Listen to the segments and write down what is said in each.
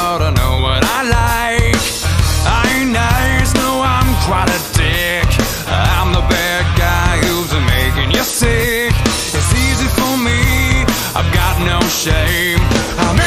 ought to know what I like. I nice, no. I'm quite a dick. I'm the bad guy who's making you sick. It's easy for me, I've got no shame. I'm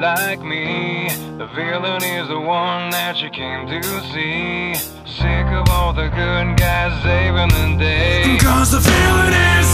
like me. The villain is the one that you came to see. Sick of all the good guys saving the day. Cause the villain is